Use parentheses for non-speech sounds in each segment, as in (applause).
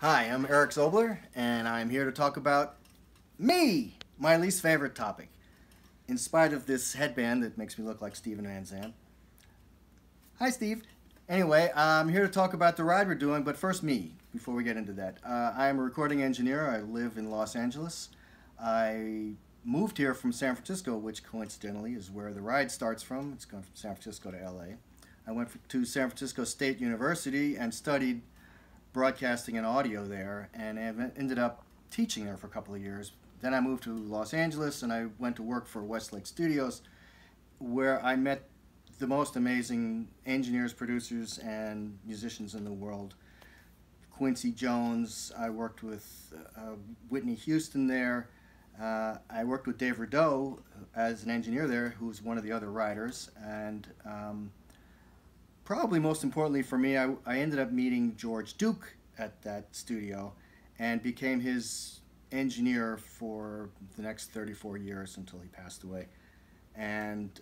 Hi, I'm Erik Zobler, and I'm here to talk about me, my least favorite topic. In spite of this headband that makes me look like Steven Van Zandt. Hi, Steve. Anyway, I'm here to talk about the ride we're doing, but first me, before we get into that. Uh, I'm a recording engineer. I live in Los Angeles. I moved here from San Francisco, which coincidentally is where the ride starts from. It's going from San Francisco to LA. I went to San Francisco State University and studied broadcasting and audio there and ended up teaching there for a couple of years. Then I moved to Los Angeles and I went to work for Westlake Studios where I met the most amazing engineers, producers, and musicians in the world. Quincy Jones, I worked with uh, Whitney Houston there. Uh, I worked with Dave Rideau as an engineer there, who's one of the other writers. And um, probably most importantly for me, I, I ended up meeting George Duke at that studio and became his engineer for the next 34 years until he passed away. And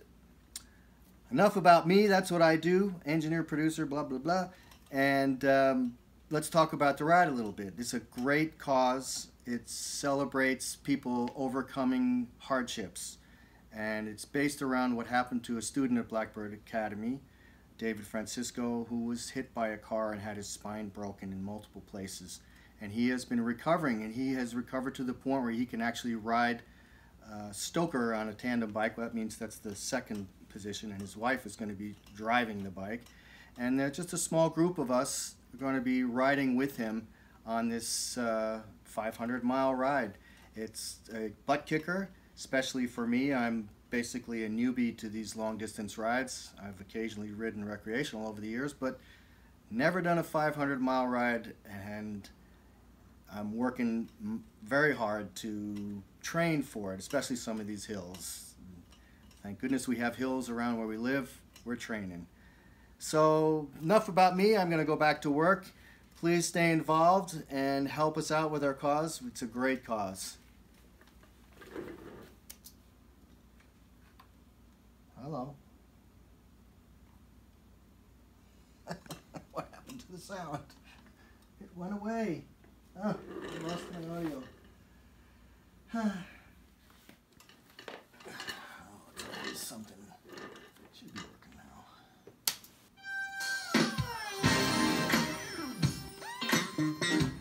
enough about me, that's what I do, engineer, producer, blah, blah, blah. And um, let's talk about the ride a little bit. It's a great cause. It celebrates people overcoming hardships. And it's based around what happened to a student at Blackbird Academy David Francisco, who was hit by a car and had his spine broken in multiple places. And he has been recovering, and he has recovered to the point where he can actually ride uh, Stoker on a tandem bike. That means that's the second position, and his wife is going to be driving the bike. And uh, just a small group of us are going to be riding with him on this uh, 500 mile ride. It's a butt kicker, especially for me. I'm basically a newbie to these long distance rides. I've occasionally ridden recreational over the years, but never done a 500 mile ride and I'm working very hard to train for it, especially some of these hills. Thank goodness we have hills around where we live. We're training. So enough about me. I'm going to go back to work. Please stay involved and help us out with our cause. It's a great cause. Hello. (laughs) what happened to the sound? It went away. Oh, I lost my audio. (sighs) oh, something. Should be working now. (laughs)